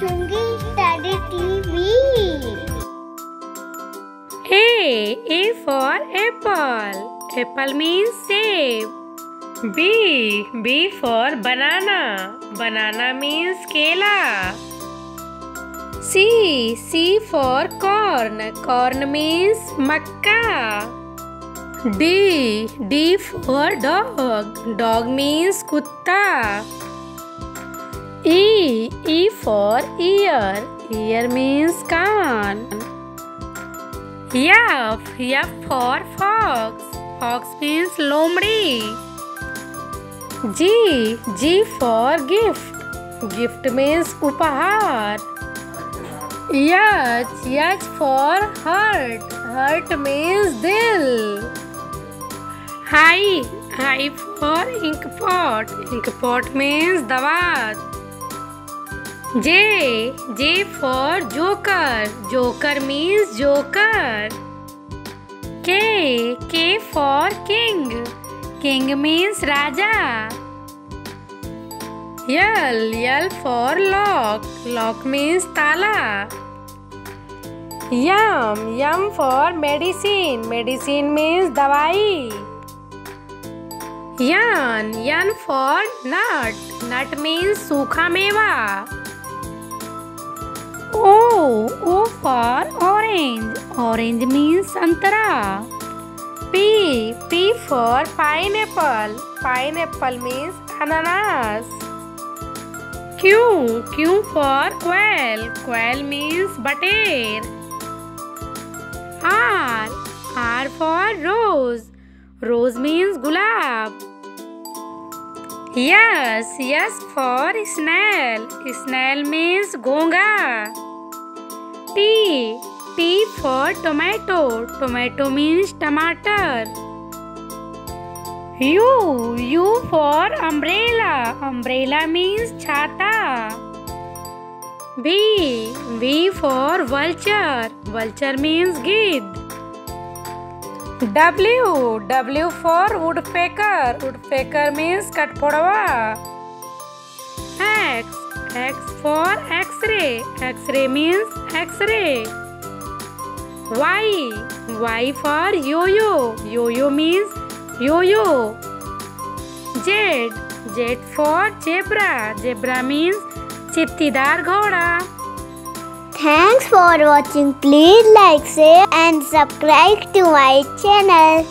Chungi Study TV. A. A for apple. Apple means save. B. B for banana. Banana means kela. C. C for corn. Corn means makka. D. D for dog. Dog means kutta. E. E for ear. Ear means kan. F. F for fox. Fox means lomdi. G. G for gift. Gift means upahar. H. H for heart. Heart means dil. I. I for ink pot. Ink pot means dawat. J. J for joker. Joker means joker. K. K for king. King means raja. L. L for lock. Lock means tala. Yum. Yum for medicine. Medicine means dawai. Yan. Yan for nut. Nut means सूखा मेवा. O. O for orange. Orange means संतरा. P. P for pineapple. Pineapple means ananas. Q. Q for quail. Quail means bater. R. R for rose. Rose means gulab. Yes, yes for snail. Snail means gonga. T. T for tomato. Tomato means tomato. U. U for umbrella. Umbrella means chata. V. V for vulture. Vulture means gid. W. W for woodpecker. Woodpecker means katpodwa. X. X for X-ray. X-ray means X-ray Y Y for yo-yo yo-yo means yo-yo Z Z for zebra zebra means चित्तीदार घोड़ा thanks for watching please like share and subscribe to my channel